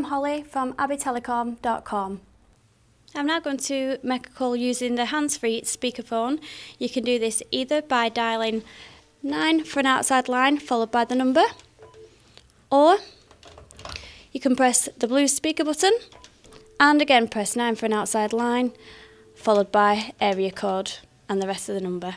I'm Holly from abbeytelecom.com. I'm now going to make a call using the hands-free speakerphone. You can do this either by dialing 9 for an outside line followed by the number or you can press the blue speaker button and again press 9 for an outside line followed by area code and the rest of the number.